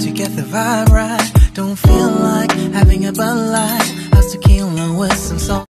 to get the vibe right? Don't feel like having a Bud Light. How's tequila with some salt?